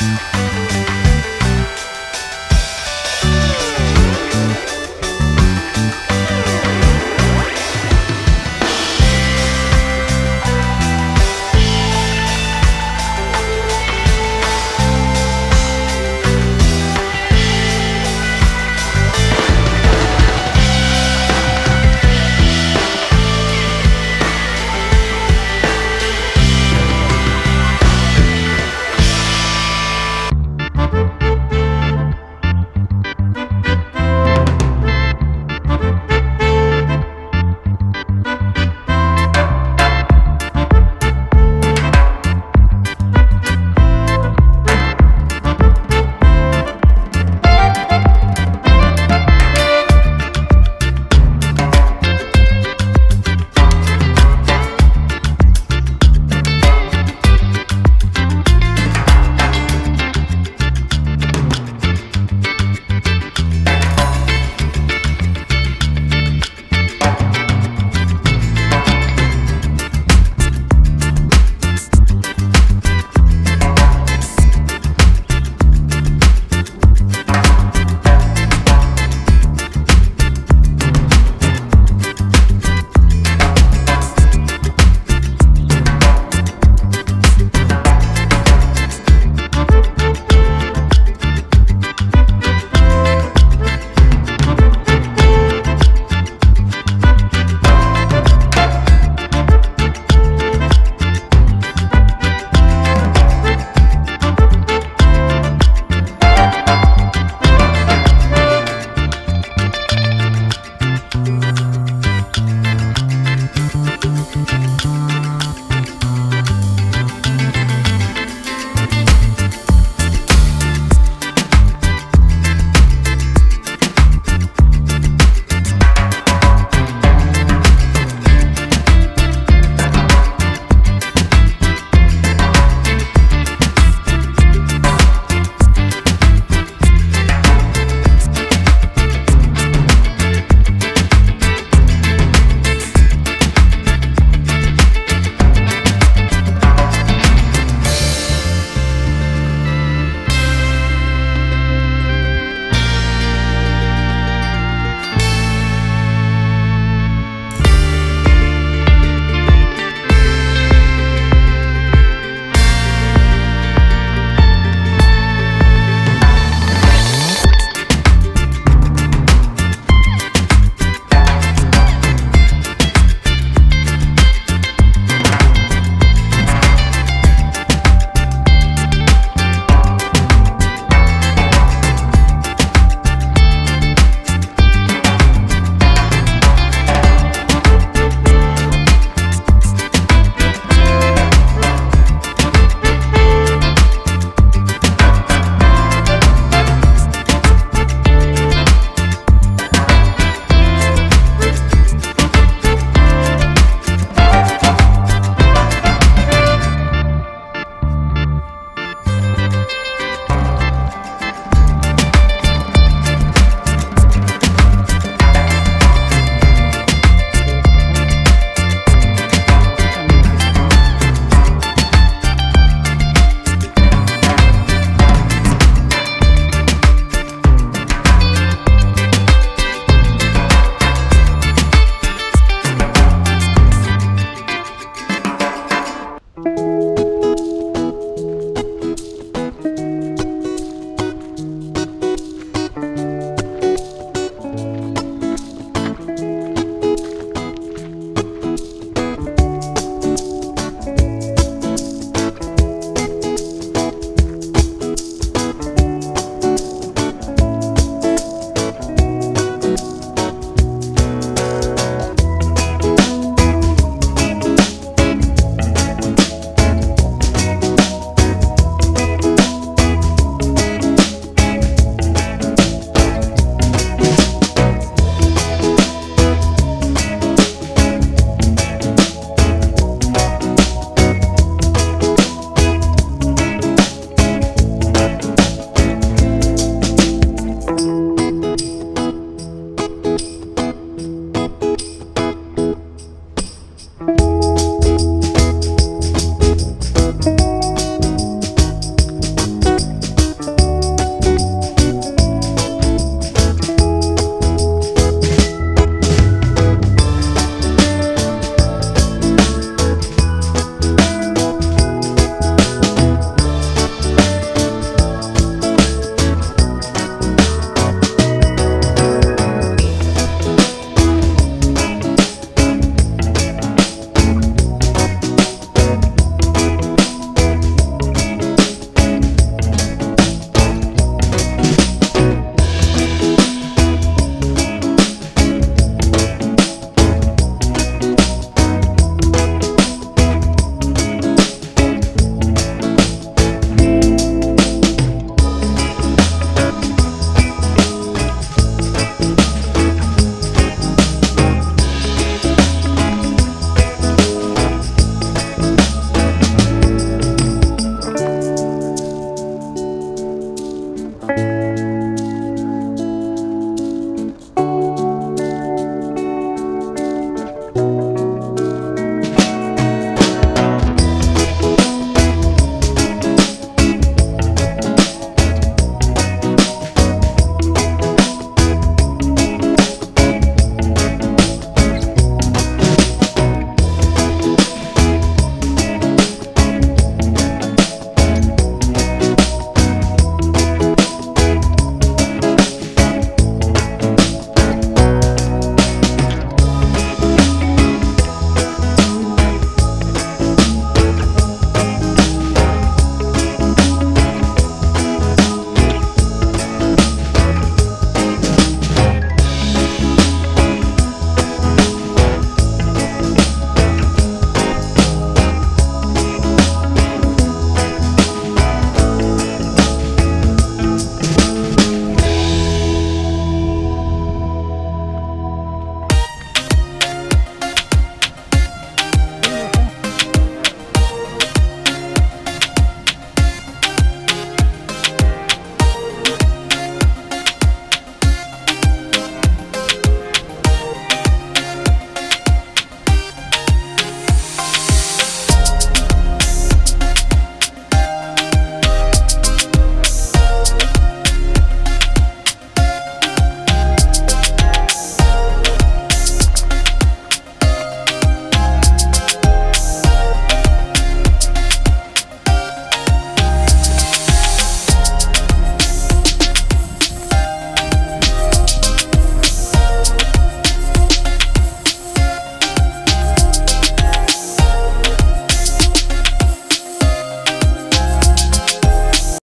Música